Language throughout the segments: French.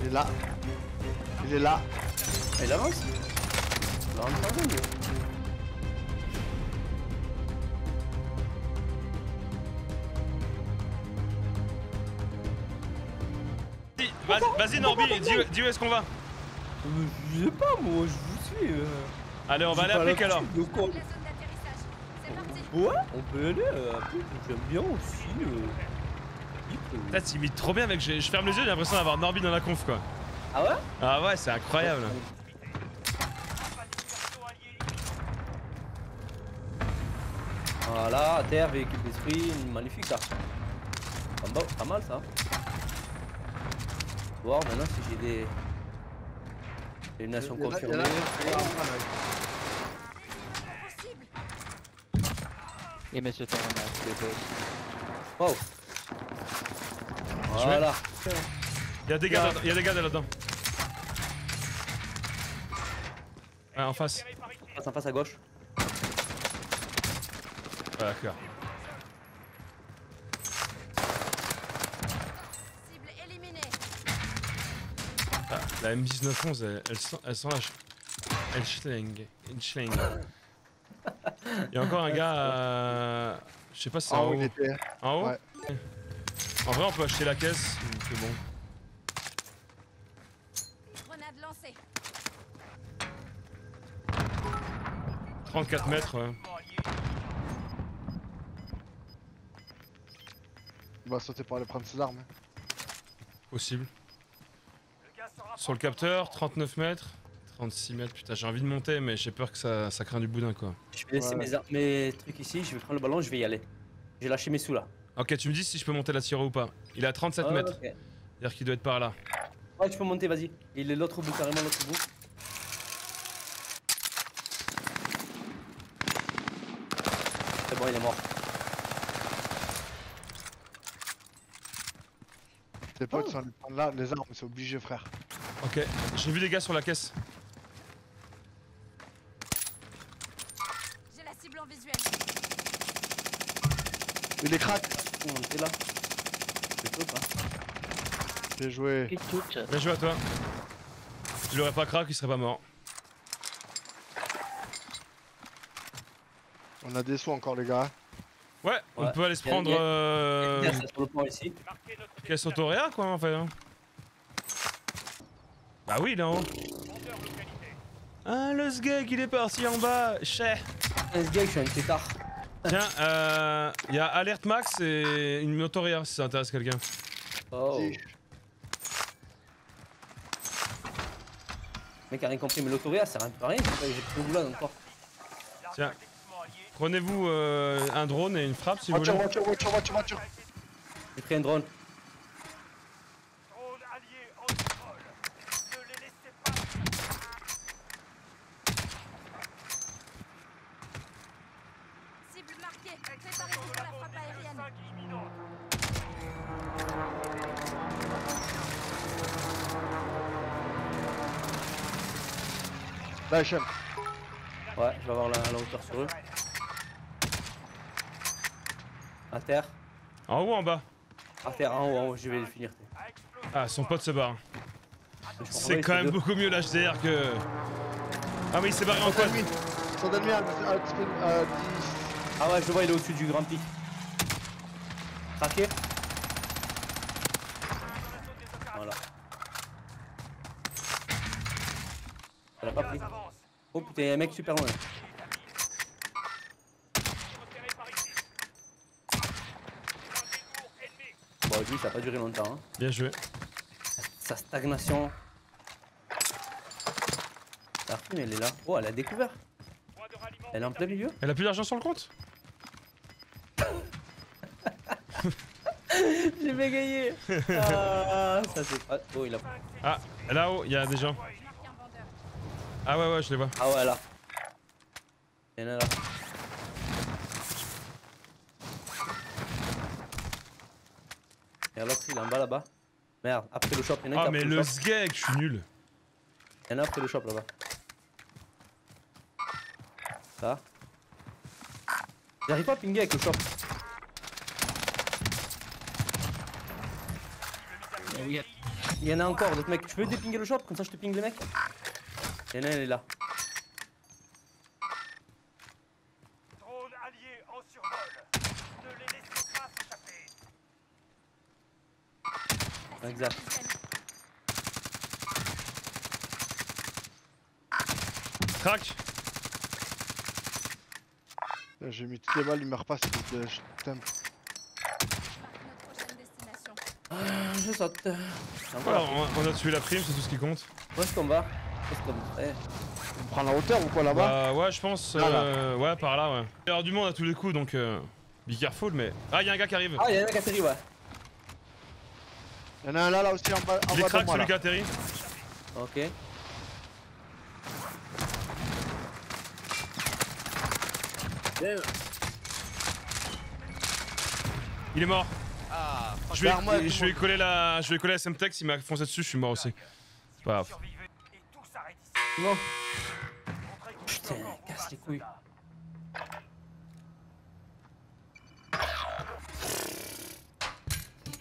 Il est là. Il est là. Ah, il avance Il avance pas bien, lui. Vas-y, Vas-y Norby, dis, où est-ce qu'on va Euh, Je sais pas, moi, je vous suis. euh. Allez, on va aller à Plic alors. donc on-. Ouais, on peut aller. euh, après, J'aime bien aussi. euh, euh. Putain, t'imites trop bien mec, je, je ferme les yeux, j'ai l'impression d'avoir Norby dans la conf quoi. Ah ouais? Ah ouais, c'est incroyable. Voilà, à terre, véhicule d'esprit, magnifique ça. Pas, mal- pas mal ça. Voir maintenant si j'ai des. Des nations Il y en a- il y en a- confirmées. il y en a un, là. Possible. Et monsieur Tornade, le boss. Wow. Voilà. Y'a des gars, là- y a des gars là-dedans. Ouais, en face. Passe en face à gauche. Ouais, d'accord. Cible éliminée. Ah, la M1911, elle, elle sent, elle sent la... ch- Elle schling. Elle schling. Y'a encore un gars à... Je sais pas si c'est en, En haut, haut. il était. En haut Ouais. En vrai, on peut acheter la caisse, c'est bon. Grenade lancée. 34 mètres, ouais. Il va sauter pour aller prendre ses armes. hein. Possible. Sur le capteur, 39 mètres. 36 mètres, putain, j'ai envie de monter, mais j'ai peur que ça, ça craint du boudin, quoi. Je vais laisser Ouais. mes, mes trucs ici, je vais prendre le ballon, je vais y aller. J'ai lâché mes sous là. Ok, tu me dis si je peux monter la tire ou pas. Il est à 37 Ah, mètres, c'est-à-dire qu'il doit être par là. Ouais, tu peux monter, vas-y. Il est l'autre bout, carrément l'autre bout. C'est bon, il est mort. Tes potes sont allés prendre là, les armes, c'est obligé, frère. Ok, j'ai vu des gars sur la caisse. J'ai la cible en visuel. Il est crack. On était là. C'est top, hein. Bien joué. Et toutes. Bien joué à toi. Tu l'aurais pas crack, il serait pas mort. On a des sous encore, les gars. Ouais, on Ouais. peut aller se prendre a- euh, Tiens, c'est sur le pont ici. caisse autoréa quoi en fait. hein. Bah oui, il est en haut. Ah, le sgeg, il est parti en bas. Chais. Ce gars, je suis un tétard. Tiens, euh, il y a Alert Max et une autoréa si ça intéresse quelqu'un. Oh. Mec a rien compris, mais l'autoréa ça sert à rien. J'ai pris le boulot encore. Tiens. Prenez-vous euh, un drone et une frappe si vous voulez. voiture, voiture, voiture, voiture. J'ai pris un. Drone Là, Hachem. Ouais, je vais avoir la, la hauteur sur eux. À terre. En haut ou en bas? À terre, en haut, en haut, je vais le finir. Ah, son pote se barre. C'est quand même deux. beaucoup mieux l'HDR que. Ah, mais il s'est barré en quad. ennemi. Son ennemi à, à, à, à 10. Ah ouais, je le vois, il est au-dessus du grand pic. Craqué. Elle a pas pris. Oh putain, il y a un mec super loin. Bon, lui, ça a pas duré longtemps. Hein. Bien joué. Sa stagnation. La elle est là. Oh, elle a découvert. Elle est en plein milieu. Elle a plus d'argent sur le compte? J'ai bégayé. Ah, ça c'est pas. Oh, il a. Ah, là-haut, il y a des gens. Ah ouais, ouais, je les vois. Ah ouais, là. Il y en a là. Il y a l'autre, il est en bas là-bas. Merde, après le shop, il y en a un Ah, qui mais le shop. sgeg, je suis nul. Il y en a après le shop là-bas. Ça. J'arrive pas à pinguer avec le shop. Il y en a encore d'autres mecs. Tu veux dépinguer le shop Comme ça je te ping les mecs Il y en a un, il est là. Drone allié en survol. Ne les laissez pas s'échapper. Exact. Crac Là, J'ai mis toutes les balles, il me repasse. Je t'aime. Ah, je saute. Voilà, on, on a tué la prime, c'est tout ce qui compte. Où est-ce qu'on va? Va Eh, On prend la hauteur ou quoi là-bas Bah ouais, je pense. Euh, ouais, par là, ouais. Il y a du monde à tous les coups, donc euh, be careful, mais. Ah, il y a un gars qui arrive. Ah, il y a un mec atterri, ouais. Il y en a un là, là aussi en bas, en Il est crack celui qui. Ok. Il est mort. Ah, Je vais, je vais coller la, je vais coller la Semtex, il m'a foncé dessus, je suis mort aussi. Si Pas grave. Non. Putain, casse les couilles.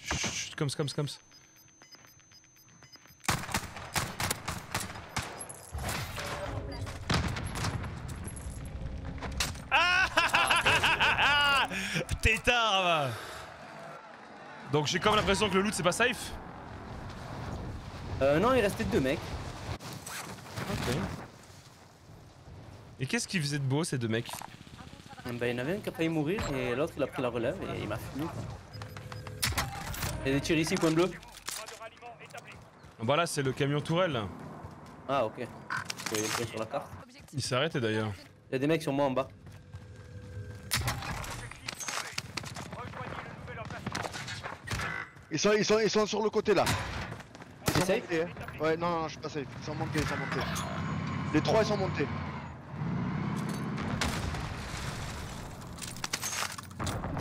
Chut, chut, comme comme comme. Ah Tétard. Donc j'ai comme l'impression que le loot c'est pas safe. Euh, non, il restait deux mecs. Ok. Et qu'est-ce qu'ils faisaient de beau ces deux mecs Bah, il y en avait un qui a failli mourir et l'autre il a pris la relève et il m'a fini. Il y a des tirs ici, point bleu. Bah là c'est le camion tourelle là. Ah, ok. Il sur la carte. S'est arrêté d'ailleurs. Il y a des mecs sur moi en bas. Ils sont, ils, sont, ils sont sur le côté là. Ils T'es sont safe montés. hein. Ouais, non, non, je suis pas safe. Ils sont montés, ils sont montés. Les trois, ils sont montés.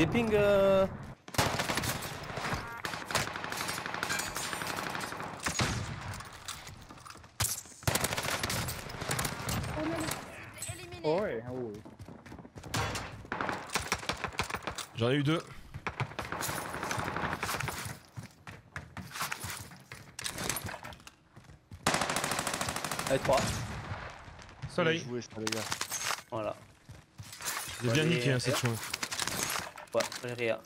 Des pings. Euh... Éliminé. J'en ai eu deux. Allez, trois. Soleil. Bien joué, ça, les gars. Voilà. J'ai bien niqué hein, cette. Ouais, allez, Réa.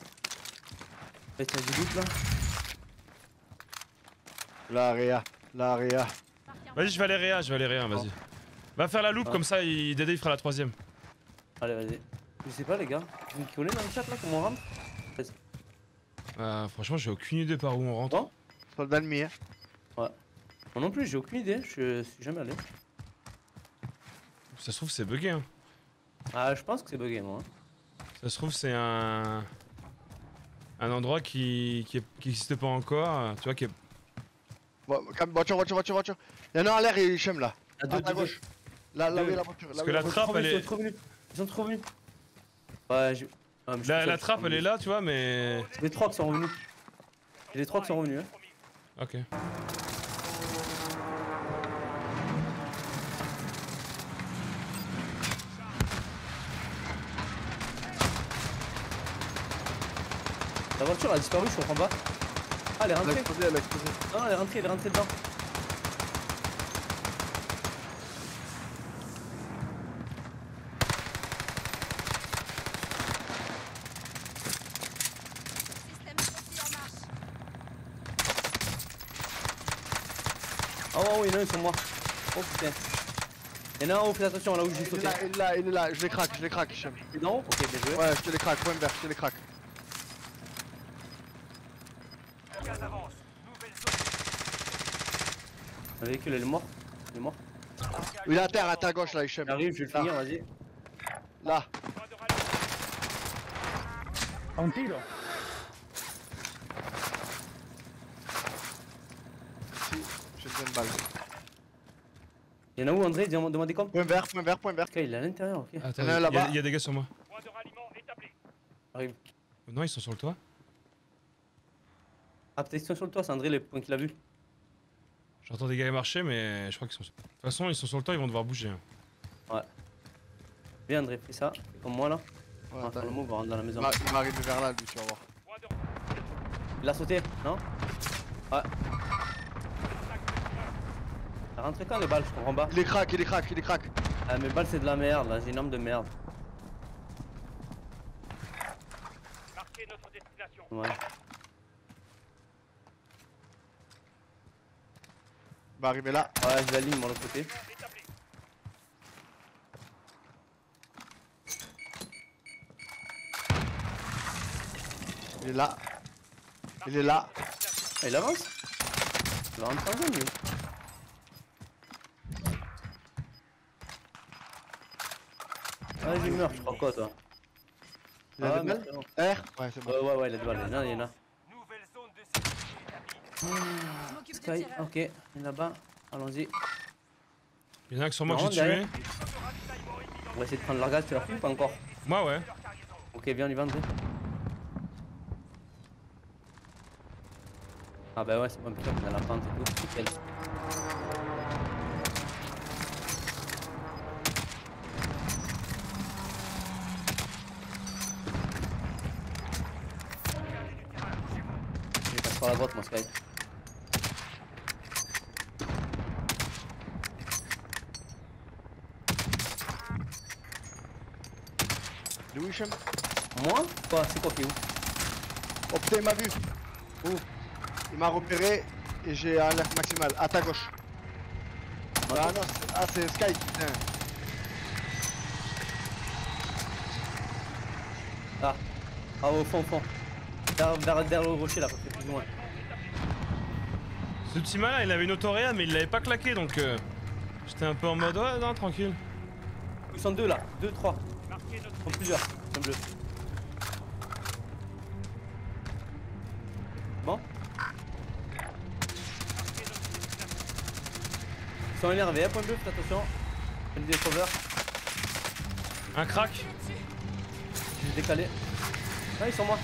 Est-ce qu'il y a du loot là La Réa, la Réa. Vas-y, je vais aller réa, je vais aller réa, vas-y. Va faire la loupe Ouais. comme ça, il... Dédé il fera la troisième. Allez, vas-y. Je sais pas, les gars. Vous me connaissez dans le chat là comment on rentre Euh, franchement, j'ai aucune idée par où on rentre. Bon. Soldat ennemi, hein. Moi non plus, j'ai aucune idée. Je suis jamais allé. Ça se trouve, c'est bugué. Hein. Ah, je pense que c'est bugué, moi. hein. Ça se trouve, c'est un. Un endroit qui qui, est- qui existe pas encore. Tu vois, qui est. Cam- Voiture, voiture, voiture, voiture. Il y en a en l'air et Hichem là. Ah, À deux, ta deux, gauche. Là, là où Deux. est la voiture. Parce là que la trappe, elle est. sont trop venus. Ils sont trop venus. Ouais. Ah, je suis La, trappe, elle est là, tu vois, mais. C'est les trois qui sont revenus. C'est les trois qui sont revenus. Hein. Ok. La voiture a disparu, je comprends pas. Ah, elle est Elle a rentrée. explosé, elle a explosé. Non, elle est rentrée, elle est rentrée dedans. En. Ah, ouais, ouais, il y en a un sur moi. Oh putain. Il y en a un en haut, fais attention là où j'ai Il est sauté. là, il est là, il est là. Je les craque, je les craque. Il est dans haut Ok, bien joué. Ouais, je te les craque, point vert, je te les craque. Le gaz avance. Nouvelle zone. Le véhicule, elle est mort. Il est mort. Il est à terre, à ta gauche là, Hichem. J'arrive, je vais le Là. finir, vas-y. Là. De ralliement. Si, j'ai besoin de balles. Il y en a où, André? Demandez comme Point vert, point vert, point vert. Ok, il est à l'intérieur, ok. Attends, Il y a un il y, a- là-bas. il y a des gars sur moi. Point de ralliement établi. J'arrive. Non, ils sont sur le toit. Ah, peut-être qu'ils sont sur le toit, c'est André le point qu'il a vu. J'entends des gars marcher, mais je crois qu'ils sont. De toute façon, ils sont sur le toit, ils vont devoir bouger. hein. Viens, André, fais ça. Comme moi là. Ouais, On va attends. faire le move, on rentre dans la maison. m'a- il m'arrive vers là, lui, tu vas voir. Il a sauté, non Ouais. Ça rentre quand les balles, je comprends pas. Il est crack, il est crack, il est crack. Ah, mes balles c'est de la merde là, j'ai une arme de merde. Marquez notre destination. Ouais. Va arriver là. Ouais, je l'aligne moi de l'autre côté. Il est là. Il est là. Ah, il avance Il va rentrer en zone lui. Vas-y, meurs, je crois quoi toi Il a Ah, des balles mais- R Ouais, c'est bon. Ouais, ouais, ouais, il a des balles, il y en a, il y en a. Nouvelle zone de sécurité Sky, ok, il est là-bas, allons-y. Il y en a moi que Non, j'ai tué. On va essayer de prendre leur gaz, tu pris ou pas encore Moi, ouais. Ok, viens, on y va, André. Ah bah ouais, c'est pas pire, on a la pente et tout, nickel. Je passe par la droite, moi, Sky. Moi? Quoi? C'est quoi qui est où Oh putain, il m'a vu. Où? Il m'a repéré et j'ai alerte maximale. À ta gauche. Ah non, c'est- ah c'est Sky, putain. Ah, ah au fond, au fond. Vers, vers, derrière le rocher là, peu près plus moins. Ce petit malin, il avait une autoréa, mais il l'avait pas claqué donc. euh, J'étais un peu en mode, ouais, non, tranquille. Ils sont deux là, deux, trois. Sont plusieurs, sont bleus. Bon Ils sont énervés, hein, point bleu, faites attention. Faites des Un crack. j'ai décalé. Ah, ils sont moi.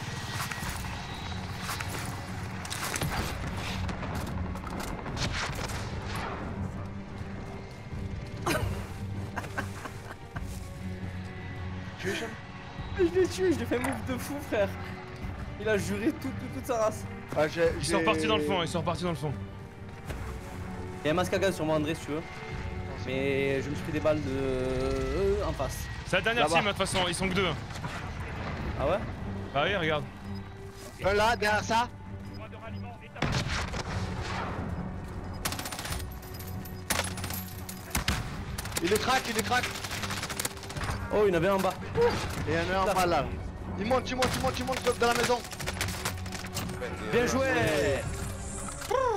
Tué, je l'ai fait un move de fou, frère. Il a juré tout- tout- toute sa race. Ah. Ils sont repartis dans le fond, ils sont repartis dans le fond. Il y a un masque à gaz sur moi, André, si tu veux. Mais je me suis pris des balles de. euh, en face. C'est la dernière team, de toute façon, ils sont que deux. Ah ouais? Bah oui, regarde. Un là, derrière ça. Il est crack, il est crack. Oh, il y en avait un en bas. Et il y en a un en bas là. Il monte, il monte, il monte, il monte dans la maison. Bien joué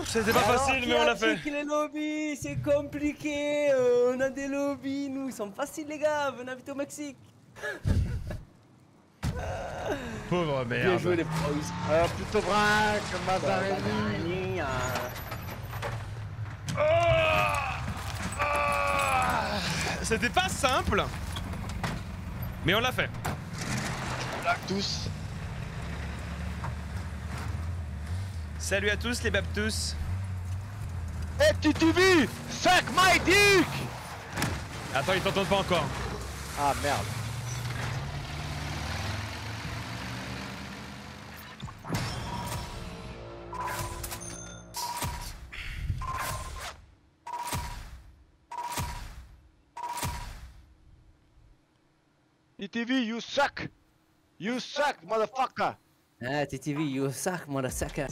C'était pas facile, mais on l'a fait. les lobbies, c'est compliqué. euh, on a des lobbies, nous, ils sont faciles, les gars. Venez habiter au Mexique. Pauvre Bien merde. joué, les pros. Euh, plutôt braque, Mazarelli. C'était pas simple, mais on l'a fait. Tous. Salut à tous les Baptous. Hey TTV, suck my dick. Attends, ils t'entendent pas encore. Ah merde. TTV, you suck. You suck, motherfucker. Ah, TTV, you suck, motherfucker.